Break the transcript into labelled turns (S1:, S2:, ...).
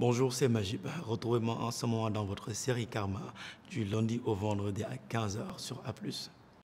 S1: Bonjour, c'est Majib. Retrouvez-moi en ce moment dans votre série Karma du lundi au vendredi à 15h sur A+.